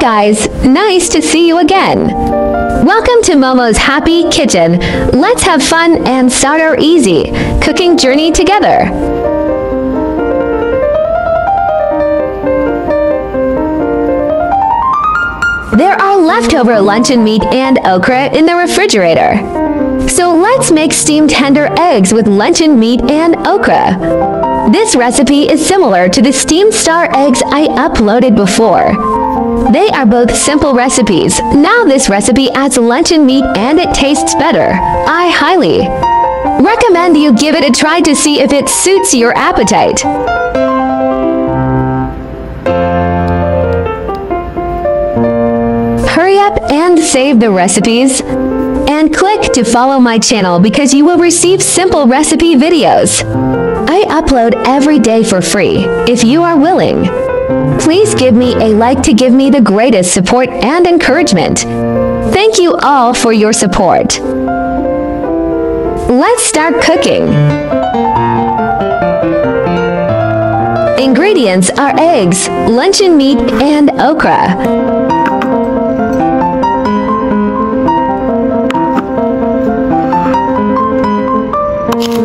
guys, nice to see you again. Welcome to Momo's Happy Kitchen. Let's have fun and start our easy cooking journey together. There are leftover luncheon meat and okra in the refrigerator. So let's make steamed tender eggs with luncheon meat and okra. This recipe is similar to the steamed star eggs I uploaded before. They are both simple recipes. Now this recipe adds luncheon meat and it tastes better. I highly recommend you give it a try to see if it suits your appetite. Hurry up and save the recipes. And click to follow my channel because you will receive simple recipe videos. I upload every day for free, if you are willing. Please give me a like to give me the greatest support and encouragement. Thank you all for your support. Let's start cooking. Ingredients are eggs, luncheon meat, and okra.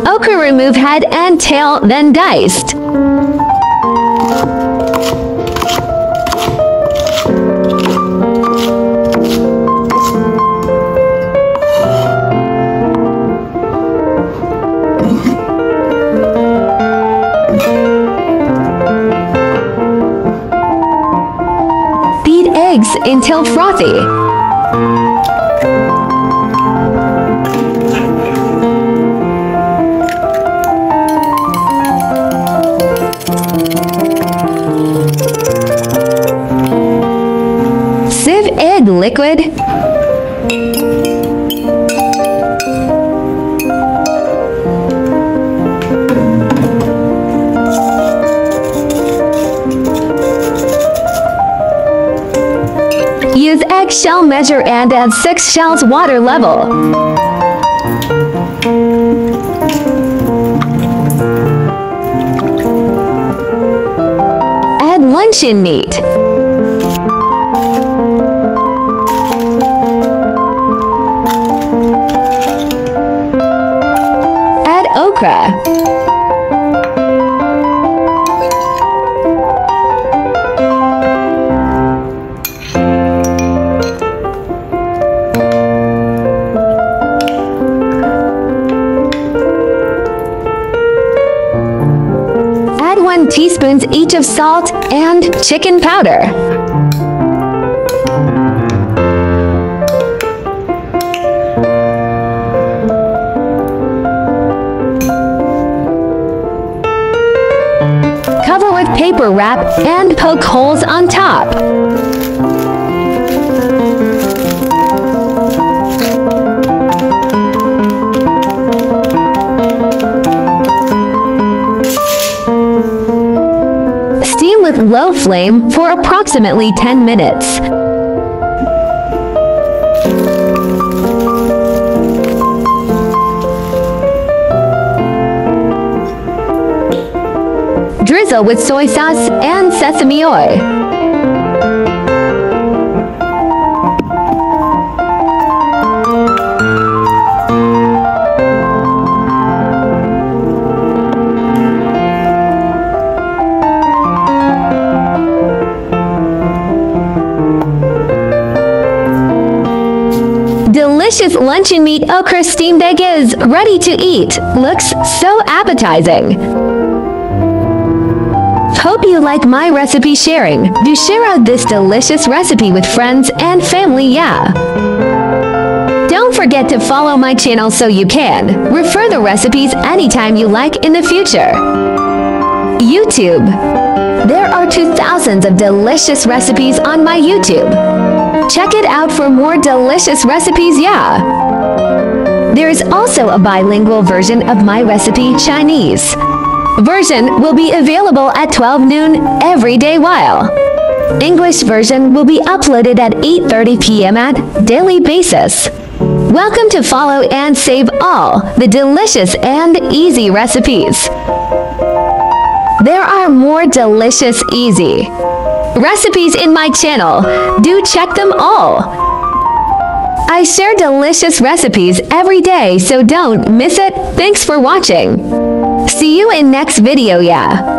Okra remove head and tail, then diced. Eggs until frothy. Sieve egg liquid. Eggshell measure and add 6 shells water level. Add luncheon meat. Add okra. Teaspoons each of salt and chicken powder. Cover with paper wrap and poke holes on top. Flame for approximately 10 minutes. Drizzle with soy sauce and sesame oil. Delicious luncheon meat okra steamed egg is ready to eat. Looks so appetizing. Hope you like my recipe sharing. Do share out this delicious recipe with friends and family, yeah. Don't forget to follow my channel so you can refer the recipes anytime you like in the future. YouTube. There are 2,000s of delicious recipes on my YouTube. Check it out for more delicious recipes, yeah. There is also a bilingual version of my recipe Chinese. Version will be available at 12 noon every day while. English version will be uploaded at 8.30 p.m. at daily basis. Welcome to follow and save all the delicious and easy recipes. There are more delicious, easy recipes in my channel. Do check them all. I share delicious recipes every day, so don't miss it. Thanks for watching. See you in next video, yeah.